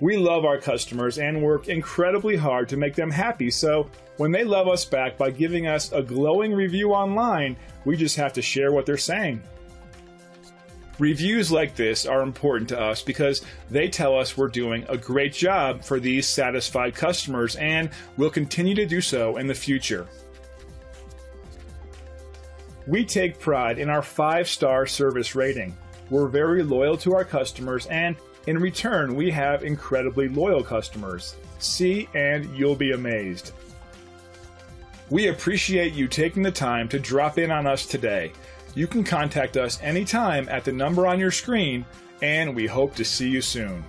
We love our customers and work incredibly hard to make them happy, so when they love us back by giving us a glowing review online, we just have to share what they're saying. Reviews like this are important to us because they tell us we're doing a great job for these satisfied customers and we'll continue to do so in the future. We take pride in our five star service rating. We're very loyal to our customers, and in return, we have incredibly loyal customers. See, and you'll be amazed. We appreciate you taking the time to drop in on us today. You can contact us anytime at the number on your screen, and we hope to see you soon.